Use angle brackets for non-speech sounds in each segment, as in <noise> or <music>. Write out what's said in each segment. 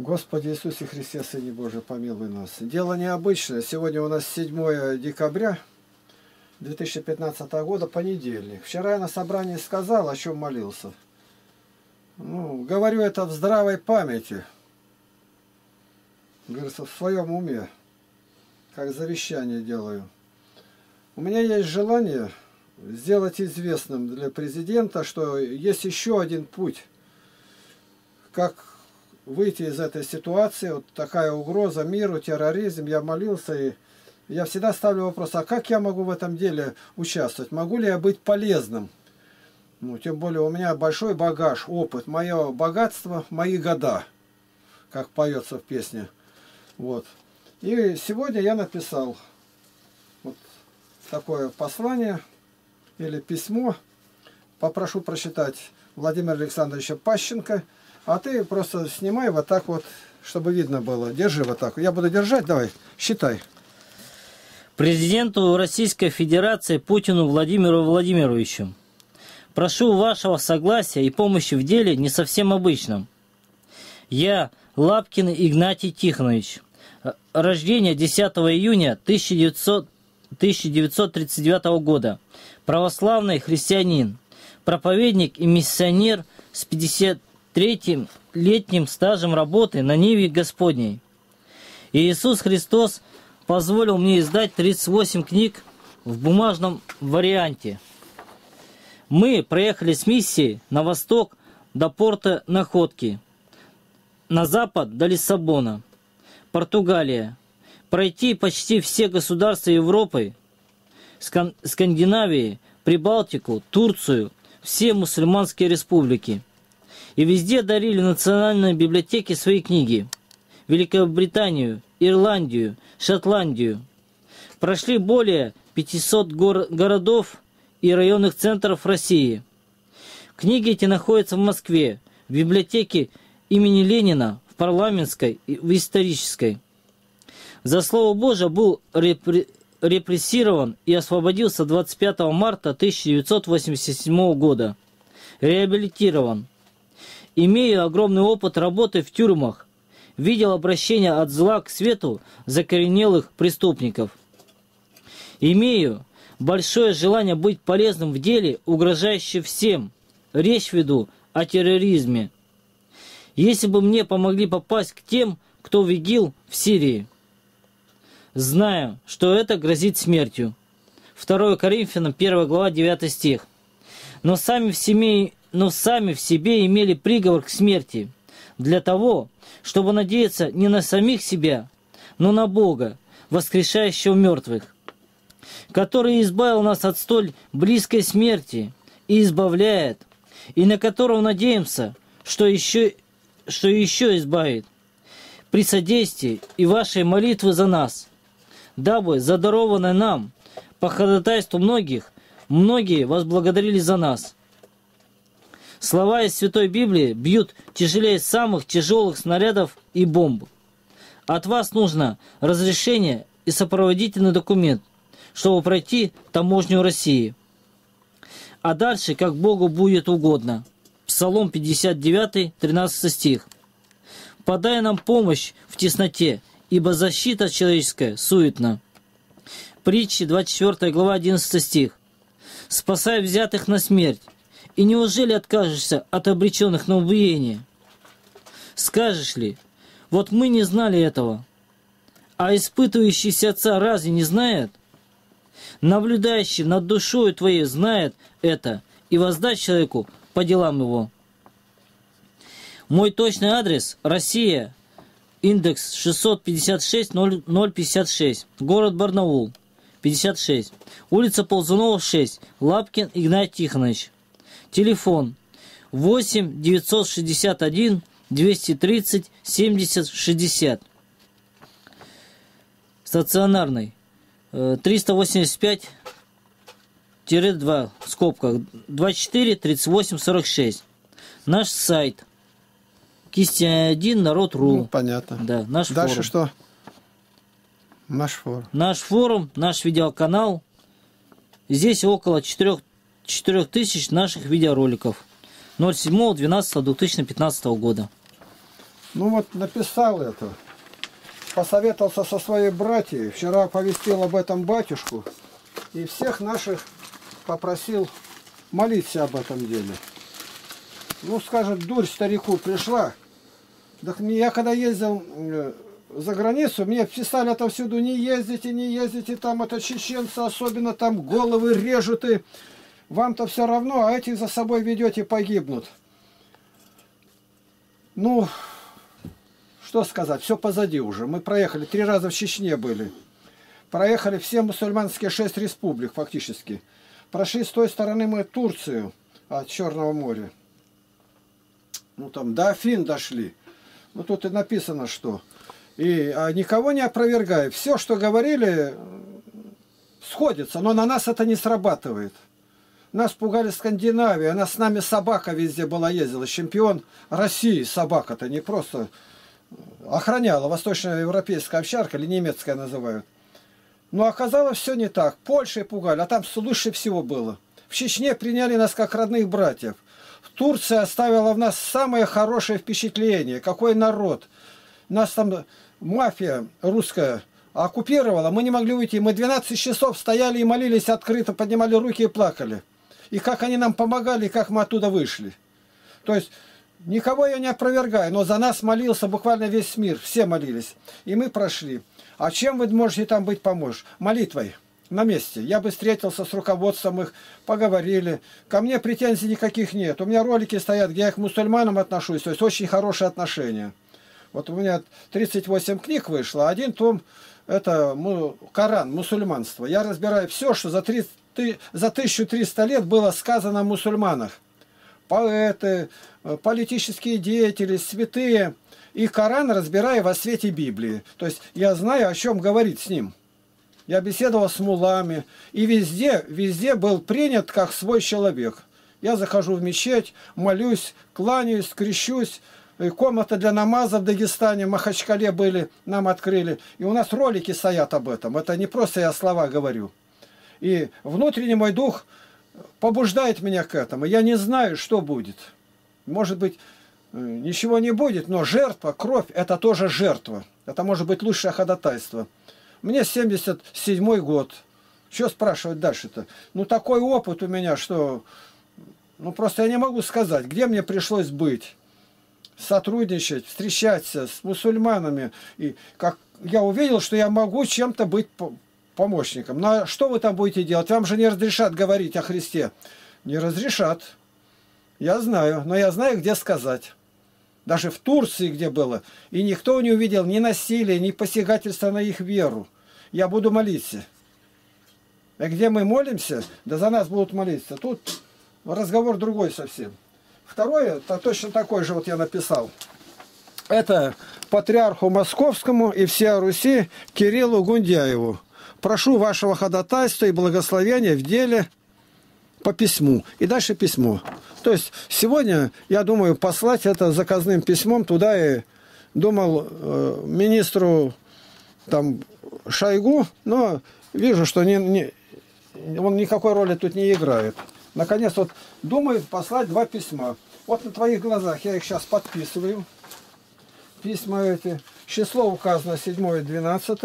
Господи Иисусе Христе, Сыне Божий, помилуй нас. Дело необычное. Сегодня у нас 7 декабря 2015 года, понедельник. Вчера я на собрании сказал, о чем молился. Ну, говорю это в здравой памяти. Говорится, в своем уме. Как завещание делаю. У меня есть желание сделать известным для президента, что есть еще один путь, как выйти из этой ситуации, вот такая угроза миру, терроризм, я молился и я всегда ставлю вопрос, а как я могу в этом деле участвовать? Могу ли я быть полезным? Ну, тем более у меня большой багаж, опыт, мое богатство, мои года, как поется в песне. Вот. И сегодня я написал вот такое послание или письмо. Попрошу прочитать Владимира Александровича Пащенко. А ты просто снимай вот так вот, чтобы видно было. Держи вот так. Я буду держать, давай, считай. Президенту Российской Федерации Путину Владимиру Владимировичу. Прошу вашего согласия и помощи в деле не совсем обычном. Я Лапкин Игнатий Тихонович. Рождение 10 июня 1900, 1939 года. Православный христианин. Проповедник и миссионер с 53 летним стажем работы на Ниве Господней. Иисус Христос позволил мне издать 38 книг в бумажном варианте. Мы проехали с миссией на восток до порта Находки, на запад до Лиссабона, Португалия, пройти почти все государства Европы, Скан Скандинавии, Прибалтику, Турцию, все мусульманские республики. И везде дарили национальные библиотеки свои книги. Великобританию, Ирландию, Шотландию. Прошли более 500 гор городов и районных центров России. Книги эти находятся в Москве, в библиотеке имени Ленина, в парламентской и в исторической. За Слово Божие был репре репрессирован и освободился 25 марта 1987 года. Реабилитирован. Имея огромный опыт работы в тюрьмах, видел обращение от зла к свету закоренелых преступников. Имею большое желание быть полезным в деле, угрожающем всем. Речь веду о терроризме. Если бы мне помогли попасть к тем, кто вигил в Сирии. Знаю, что это грозит смертью. 2 Коринфянам 1 глава 9 стих. Но сами в семье, но сами в себе имели приговор к смерти – для того, чтобы надеяться не на самих себя, но на Бога, воскрешающего мертвых, который избавил нас от столь близкой смерти и избавляет, и на которого надеемся, что еще, что еще избавит, при содействии и вашей молитвы за нас, дабы задарованное нам по ходатайству многих, многие возблагодарили за нас – Слова из Святой Библии бьют тяжелее самых тяжелых снарядов и бомб. От вас нужно разрешение и сопроводительный документ, чтобы пройти таможню России. А дальше, как Богу будет угодно. Псалом 59, 13 стих. «Подай нам помощь в тесноте, ибо защита человеческая суетна». Притчи, 24 глава, 11 стих. «Спасай взятых на смерть, и неужели откажешься от обреченных на убиение? Скажешь ли, вот мы не знали этого, а испытывающийся отца разве не знает? Наблюдающий над душою твоей знает это и воздать человеку по делам его. Мой точный адрес – Россия, индекс 656-056, город Барнаул, 56, улица Ползунова, 6, Лапкин Игнат Тихонович. Телефон 8 961 230 70 60. Стационарный 385 2 в скобках 24 38 46. Наш сайт кисти 1 народ.ру. Ну, понятно. Да, наш Дальше форум. что? Наш форум. Наш форум, наш видеоканал. Здесь около 4 4000 наших видеороликов 07.12.2015 года. Ну вот написал это. Посоветовался со своей братьей. Вчера повестил об этом батюшку. И всех наших попросил молиться об этом деле. Ну, скажет, дурь старику пришла. Так я когда ездил э, за границу, мне писали отовсюду, не ездите, не ездите, там это чеченцы, особенно там головы режут, и вам-то все равно, а этих за собой ведете, погибнут. Ну, что сказать, все позади уже. Мы проехали, три раза в Чечне были. Проехали все мусульманские шесть республик фактически. Прошли с той стороны мы Турцию от Черного моря. Ну там до Афин дошли. Ну тут и написано, что. И а никого не опровергаю. Все, что говорили, сходится, но на нас это не срабатывает. Нас пугали Скандинавии, она с нами собака везде была ездила. Чемпион России собака-то не просто охраняла восточноевропейская овчарка или немецкая называют. Но оказалось все не так. Польшей пугали, а там лучше всего было. В Чечне приняли нас как родных братьев. В Турции оставила в нас самое хорошее впечатление. Какой народ. Нас там мафия русская оккупировала. Мы не могли уйти. Мы 12 часов стояли и молились открыто, поднимали руки и плакали. И как они нам помогали, и как мы оттуда вышли. То есть никого я не опровергаю, но за нас молился буквально весь мир. Все молились. И мы прошли. А чем вы можете там быть поможешь? Молитвой. На месте. Я бы встретился с руководством их, поговорили. Ко мне претензий никаких нет. У меня ролики стоят, где я к мусульманам отношусь. То есть очень хорошие отношения. Вот у меня 38 книг вышло. Один том это Коран, мусульманство. Я разбираю все, что за, 30, за 1300 лет было сказано о мусульманах. Поэты, э, политические деятели, святые – и Коран разбираю во свете Библии. То есть я знаю, о чем говорить с ним. Я беседовал с мулами, и везде, везде был принят как свой человек. Я захожу в мечеть, молюсь, кланяюсь, крещусь. И комната для намаза в Дагестане, в Махачкале были, нам открыли. И у нас ролики стоят об этом. Это не просто я слова говорю. И внутренний мой дух побуждает меня к этому. Я не знаю, что будет. Может быть, Э, ничего не будет, но жертва, кровь, это тоже жертва. Это может быть лучшее ходатайство. Мне 77 год. Что спрашивать дальше-то? Ну, такой опыт у меня, что... Ну, просто я не могу сказать, где мне пришлось быть. Сотрудничать, встречаться с мусульманами. И как я увидел, что я могу чем-то быть помощником. Но что вы там будете делать? Вам же не разрешат говорить о Христе. Не разрешат. Я знаю, но я знаю, где сказать даже в Турции, где было, и никто не увидел ни насилия, ни посягательства на их веру. Я буду молиться. А где мы молимся, да за нас будут молиться. Тут разговор другой совсем. Второе, это точно такой же вот я написал. Это патриарху Московскому и всей Руси Кириллу Гундяеву. Прошу вашего ходатайства и благословения в деле по письму. И дальше письмо. То есть сегодня, я думаю, послать это заказным письмом туда и думал э, министру там Шойгу, но вижу, что не, не, он никакой роли тут не играет. Наконец, вот думаю послать два письма. Вот на твоих глазах я их сейчас подписываю. Письма эти. Число указано 7 и 12.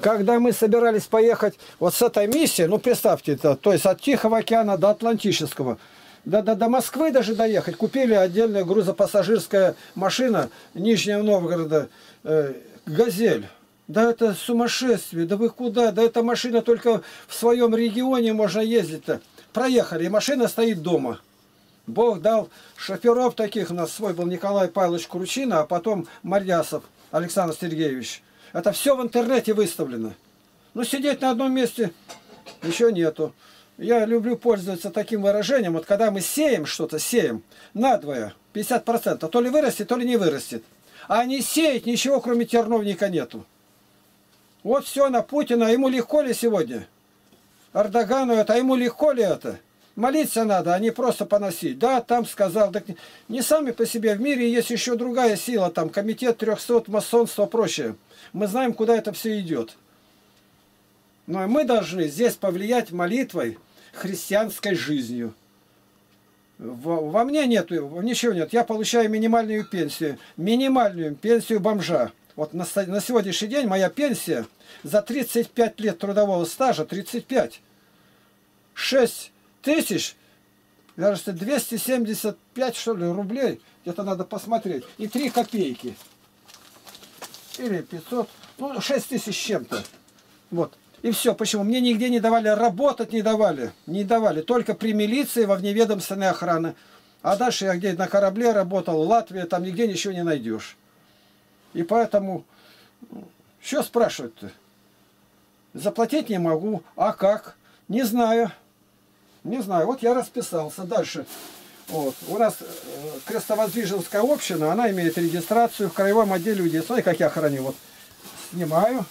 Когда мы собирались поехать вот с этой миссией, ну представьте это, то есть от Тихого океана до Атлантического, до, до, до Москвы даже доехать, купили отдельная грузопассажирская машина Нижнего Новгорода, э, «Газель». Да это сумасшествие, да вы куда? Да эта машина только в своем регионе можно ездить-то. Проехали, и машина стоит дома. Бог дал шоферов таких, у нас свой был Николай Павлович Кручина, а потом Марьясов Александр Сергеевич. Это все в интернете выставлено. Но сидеть на одном месте еще нету. Я люблю пользоваться таким выражением. Вот когда мы сеем что-то, сеем надвое, 50%, то ли вырастет, то ли не вырастет. А не сеять ничего, кроме терновника нету. Вот все на Путина. А ему легко ли сегодня? Эрдогану это, а ему легко ли это? Молиться надо, а не просто поносить. Да, там сказал. Так не сами по себе. В мире есть еще другая сила. Там комитет 300, масонство, прочее. Мы знаем, куда это все идет. Но мы должны здесь повлиять молитвой, христианской жизнью. Во мне нет, ничего нет. Я получаю минимальную пенсию. Минимальную пенсию бомжа. Вот на, на сегодняшний день моя пенсия за 35 лет трудового стажа, 35, 6 тысяч, кажется, 275, что ли, рублей, где-то надо посмотреть, и 3 копейки. Или 500, ну, 6 тысяч чем-то. Вот. И все. Почему? Мне нигде не давали работать, не давали. Не давали. Только при милиции, во вневедомственной охраны. А дальше я где на корабле работал, Латвия, там нигде ничего не найдешь. И поэтому, что спрашивать-то? Заплатить не могу. А как? Не знаю. Не знаю. Вот я расписался. Дальше. Вот. У нас э, крестовоздвиженская община, она имеет регистрацию в краевом отделе людей. Смотри, как я храню. Вот снимаю.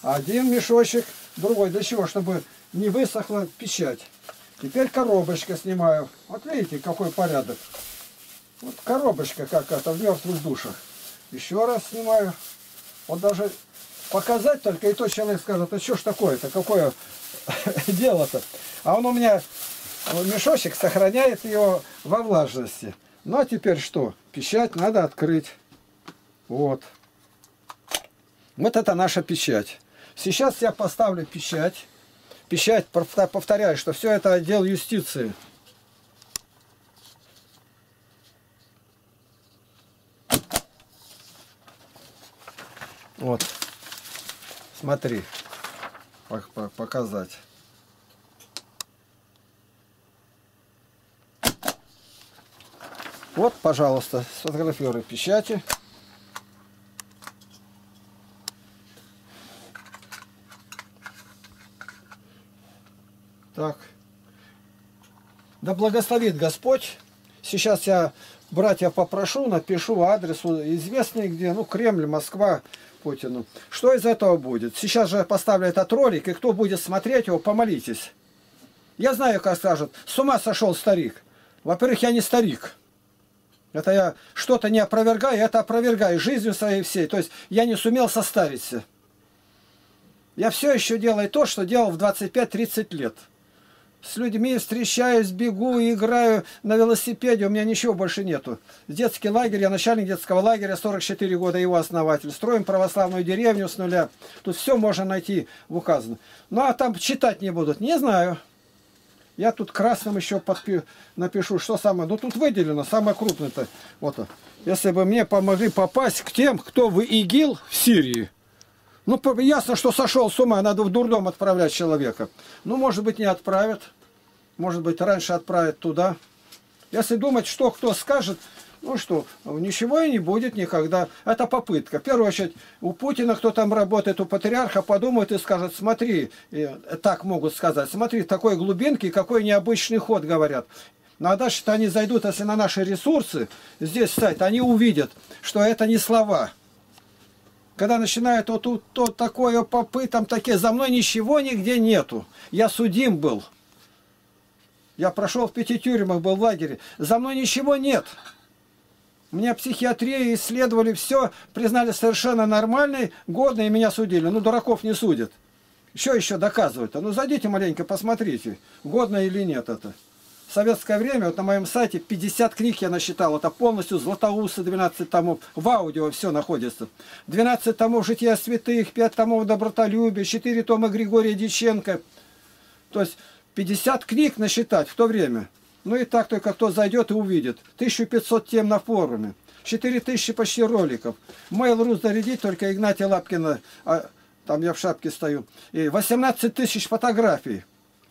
Один мешочек, другой. Для чего? Чтобы не высохла печать. Теперь коробочка снимаю. Вот видите, какой порядок. Вот коробочка как это в мертвых душах. Еще раз снимаю. Вот даже показать только, и то человек скажет, а что ж такое-то, какое <laughs> дело-то. А он у меня мешочек сохраняет его во влажности. Ну а теперь что? Печать надо открыть. Вот. Вот это наша печать. Сейчас я поставлю печать. Печать, повторяю, что все это отдел юстиции. Вот. Смотри. Показать. Вот, пожалуйста, сфотографируй печати. Так. Да благословит Господь. Сейчас я, братья, попрошу, напишу адрес известный где, ну, Кремль, Москва, Путину. Что из этого будет? Сейчас же поставлю этот ролик, и кто будет смотреть его, помолитесь. Я знаю, как скажут, с ума сошел старик. Во-первых, я не старик. Это я что-то не опровергаю, это опровергаю жизнью своей всей. То есть я не сумел состариться. Я все еще делаю то, что делал в 25-30 лет с людьми встречаюсь, бегу, играю на велосипеде, у меня ничего больше нету. Детский лагерь, я начальник детского лагеря, 44 года его основатель. Строим православную деревню с нуля. Тут все можно найти в указанном. Ну а там читать не будут, не знаю. Я тут красным еще подпи... напишу, что самое. Ну тут выделено, самое крупное-то. Вот. Если бы мне помогли попасть к тем, кто в ИГИЛ в Сирии. Ну, ясно, что сошел с ума, надо в дурдом отправлять человека. Ну, может быть, не отправят. Может быть, раньше отправят туда. Если думать, что кто скажет, ну что, ничего и не будет никогда. Это попытка. В первую очередь, у Путина, кто там работает, у патриарха, подумают и скажут, смотри, и так могут сказать, смотри, такой глубинки, какой необычный ход, говорят. Ну а дальше они зайдут, если на наши ресурсы, здесь сайт, они увидят, что это не слова. Когда начинают вот тут то такое попы, там такие, за мной ничего нигде нету. Я судим был. Я прошел в пяти тюрьмах, был в лагере. За мной ничего нет. Меня психиатрия исследовали все, признали совершенно нормальной, годной, и меня судили. Ну, дураков не судят. Что еще доказывают? А ну, зайдите маленько, посмотрите, годно или нет это советское время, вот на моем сайте 50 книг я насчитал, это полностью Златоусы, 12 томов, в аудио все находится. 12 томов Жития святых, 5 томов Добротолюбия, 4 тома Григория Диченко. То есть 50 книг насчитать в то время. Ну и так только кто зайдет и увидит. 1500 тем на форуме. 4000 почти роликов. Mail.ru зарядить только Игнатия Лапкина, а, там я в шапке стою. И 18 тысяч фотографий.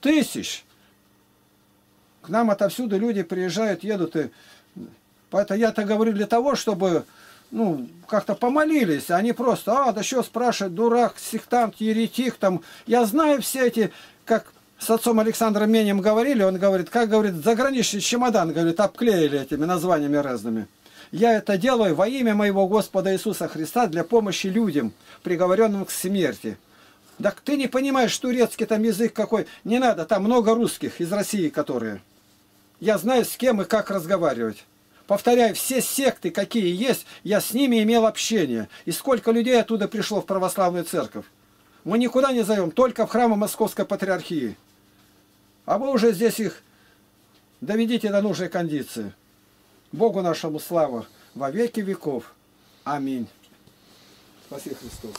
Тысяч! К нам отовсюду люди приезжают, едут. И... Поэтому я-то говорю для того, чтобы ну, как-то помолились, а не просто, а, да что спрашивать, дурак, сектант, еретик, там. Я знаю все эти, как с отцом Александром Менем говорили, он говорит, как, говорит, заграничный чемодан, говорит, обклеили этими названиями разными. Я это делаю во имя моего Господа Иисуса Христа для помощи людям, приговоренным к смерти. Так ты не понимаешь, турецкий там язык какой. Не надо, там много русских из России, которые. Я знаю, с кем и как разговаривать. Повторяю, все секты, какие есть, я с ними имел общение. И сколько людей оттуда пришло в православную церковь. Мы никуда не зовем, только в храмы Московской Патриархии. А вы уже здесь их доведите до нужной кондиции. Богу нашему слава во веки веков. Аминь. Спаси Христос.